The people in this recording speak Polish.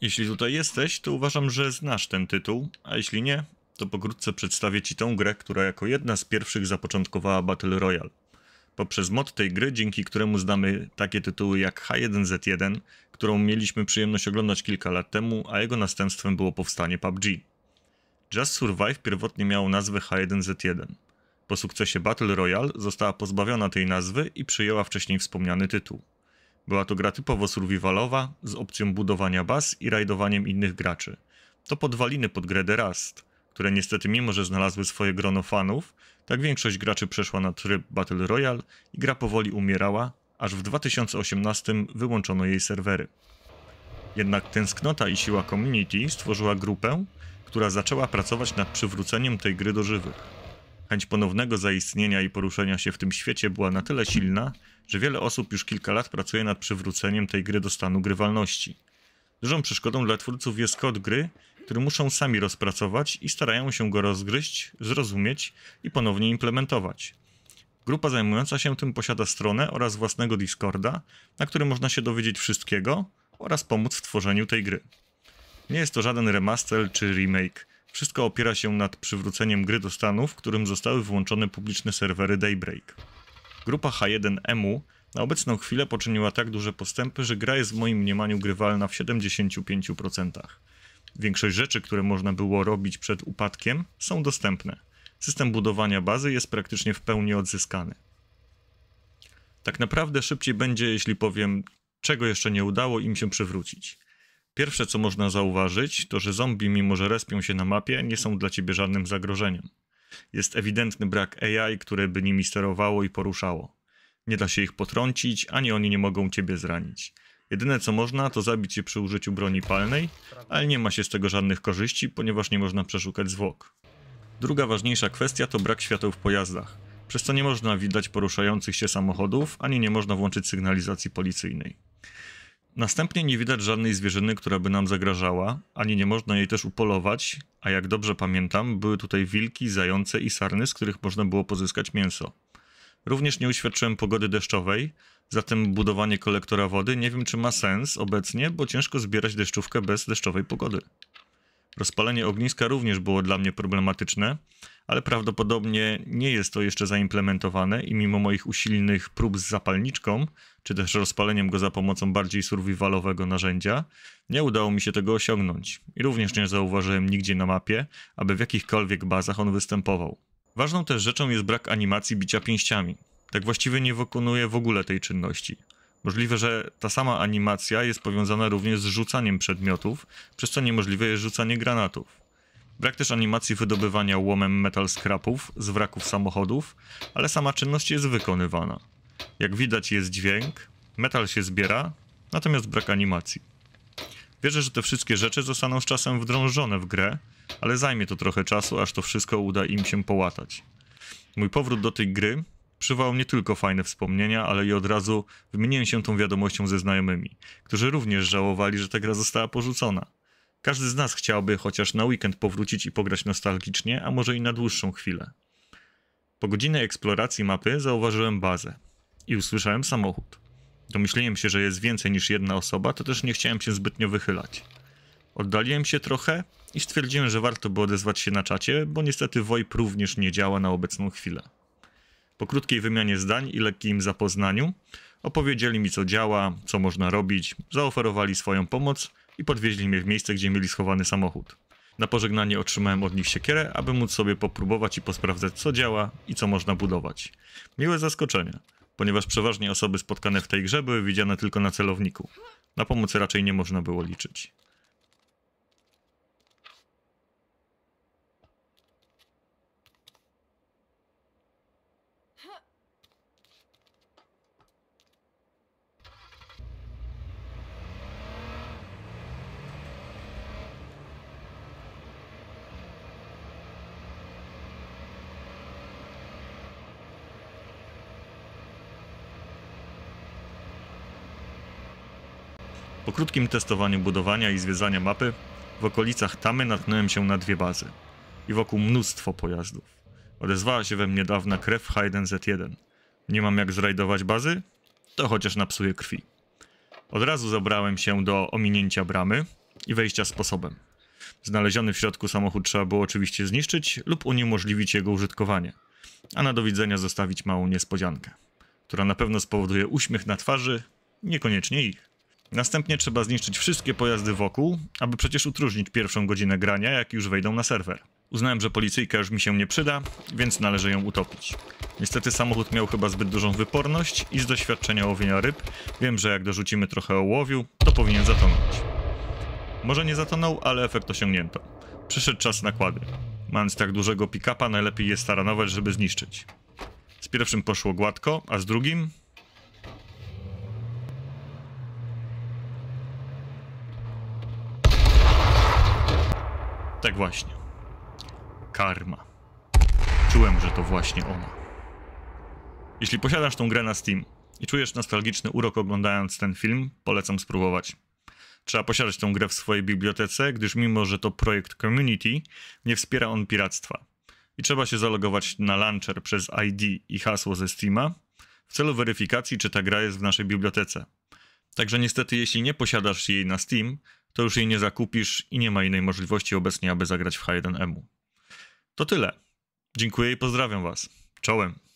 Jeśli tutaj jesteś, to uważam, że znasz ten tytuł, a jeśli nie, to pokrótce przedstawię Ci tą grę, która jako jedna z pierwszych zapoczątkowała Battle Royale. Poprzez mod tej gry, dzięki któremu znamy takie tytuły jak H1Z1, którą mieliśmy przyjemność oglądać kilka lat temu, a jego następstwem było powstanie PUBG. Just Survive pierwotnie miało nazwę H1Z1. Po sukcesie Battle Royale została pozbawiona tej nazwy i przyjęła wcześniej wspomniany tytuł. Była to gra typowo survivalowa, z opcją budowania baz i rajdowaniem innych graczy. To podwaliny pod grę The Rust, które niestety mimo, że znalazły swoje grono fanów, tak większość graczy przeszła na tryb Battle Royale i gra powoli umierała, aż w 2018 wyłączono jej serwery. Jednak tęsknota i siła community stworzyła grupę, która zaczęła pracować nad przywróceniem tej gry do żywych. Chęć ponownego zaistnienia i poruszenia się w tym świecie była na tyle silna, że wiele osób już kilka lat pracuje nad przywróceniem tej gry do stanu grywalności. Dużą przeszkodą dla twórców jest kod gry, który muszą sami rozpracować i starają się go rozgryźć, zrozumieć i ponownie implementować. Grupa zajmująca się tym posiada stronę oraz własnego Discorda, na którym można się dowiedzieć wszystkiego oraz pomóc w tworzeniu tej gry. Nie jest to żaden remaster czy remake. Wszystko opiera się nad przywróceniem gry do stanu, w którym zostały włączone publiczne serwery Daybreak. Grupa H1MU na obecną chwilę poczyniła tak duże postępy, że gra jest w moim mniemaniu grywalna w 75%. Większość rzeczy, które można było robić przed upadkiem, są dostępne. System budowania bazy jest praktycznie w pełni odzyskany. Tak naprawdę szybciej będzie, jeśli powiem, czego jeszcze nie udało im się przywrócić. Pierwsze, co można zauważyć, to że zombie, mimo że respią się na mapie, nie są dla ciebie żadnym zagrożeniem. Jest ewidentny brak AI, które by nimi sterowało i poruszało. Nie da się ich potrącić, ani oni nie mogą ciebie zranić. Jedyne co można, to zabić je przy użyciu broni palnej, ale nie ma się z tego żadnych korzyści, ponieważ nie można przeszukać zwłok. Druga ważniejsza kwestia to brak świateł w pojazdach, przez co nie można widać poruszających się samochodów, ani nie można włączyć sygnalizacji policyjnej. Następnie nie widać żadnej zwierzyny, która by nam zagrażała, ani nie można jej też upolować, a jak dobrze pamiętam, były tutaj wilki, zające i sarny, z których można było pozyskać mięso. Również nie uświadczyłem pogody deszczowej, zatem budowanie kolektora wody nie wiem czy ma sens obecnie, bo ciężko zbierać deszczówkę bez deszczowej pogody. Rozpalenie ogniska również było dla mnie problematyczne, ale prawdopodobnie nie jest to jeszcze zaimplementowane i mimo moich usilnych prób z zapalniczką, czy też rozpaleniem go za pomocą bardziej survivalowego narzędzia, nie udało mi się tego osiągnąć i również nie zauważyłem nigdzie na mapie, aby w jakichkolwiek bazach on występował. Ważną też rzeczą jest brak animacji bicia pięściami. Tak właściwie nie wykonuje w ogóle tej czynności. Możliwe, że ta sama animacja jest powiązana również z rzucaniem przedmiotów, przez co niemożliwe jest rzucanie granatów. Brak też animacji wydobywania łomem metal scrapów z wraków samochodów, ale sama czynność jest wykonywana. Jak widać jest dźwięk, metal się zbiera, natomiast brak animacji. Wierzę, że te wszystkie rzeczy zostaną z czasem wdrążone w grę, ale zajmie to trochę czasu, aż to wszystko uda im się połatać. Mój powrót do tej gry przywołał nie tylko fajne wspomnienia, ale i od razu wymieniłem się tą wiadomością ze znajomymi, którzy również żałowali, że ta gra została porzucona. Każdy z nas chciałby chociaż na weekend powrócić i pograć nostalgicznie, a może i na dłuższą chwilę. Po godzinnej eksploracji mapy zauważyłem bazę i usłyszałem samochód. Domyśliłem się, że jest więcej niż jedna osoba, to też nie chciałem się zbytnio wychylać. Oddaliłem się trochę i stwierdziłem, że warto by odezwać się na czacie, bo niestety VoIP również nie działa na obecną chwilę. Po krótkiej wymianie zdań i lekkim zapoznaniu opowiedzieli mi co działa, co można robić, zaoferowali swoją pomoc i podwieźli mnie w miejsce, gdzie mieli schowany samochód. Na pożegnanie otrzymałem od nich siekierę, aby móc sobie popróbować i posprawdzać co działa i co można budować. Miłe zaskoczenie, ponieważ przeważnie osoby spotkane w tej grze były widziane tylko na celowniku. Na pomoc raczej nie można było liczyć. Po krótkim testowaniu budowania i zwiedzania mapy, w okolicach Tamy natknąłem się na dwie bazy i wokół mnóstwo pojazdów. Odezwała się we mnie dawna krew H1Z1. Nie mam jak zrajdować bazy? To chociaż napsuję krwi. Od razu zabrałem się do ominięcia bramy i wejścia sposobem. Znaleziony w środku samochód trzeba było oczywiście zniszczyć lub uniemożliwić jego użytkowanie, a na do widzenia zostawić małą niespodziankę, która na pewno spowoduje uśmiech na twarzy, niekoniecznie ich. Następnie trzeba zniszczyć wszystkie pojazdy wokół, aby przecież utrudnić pierwszą godzinę grania, jak już wejdą na serwer. Uznałem, że policyjka już mi się nie przyda, więc należy ją utopić. Niestety samochód miał chyba zbyt dużą wyporność i z doświadczenia łowienia ryb wiem, że jak dorzucimy trochę ołowiu, to powinien zatonąć. Może nie zatonął, ale efekt osiągnięto. Przyszedł czas nakłady. Mając tak dużego pick-upa, najlepiej jest staranować, żeby zniszczyć. Z pierwszym poszło gładko, a z drugim... Tak właśnie. Karma. Czułem, że to właśnie ona. Jeśli posiadasz tą grę na Steam i czujesz nostalgiczny urok oglądając ten film, polecam spróbować. Trzeba posiadać tę grę w swojej bibliotece, gdyż mimo, że to projekt community, nie wspiera on piractwa. I trzeba się zalogować na launcher przez ID i hasło ze Steama w celu weryfikacji, czy ta gra jest w naszej bibliotece. Także niestety, jeśli nie posiadasz jej na Steam, to już jej nie zakupisz i nie ma innej możliwości obecnie, aby zagrać w H1M. To tyle. Dziękuję i pozdrawiam Was. Czołem.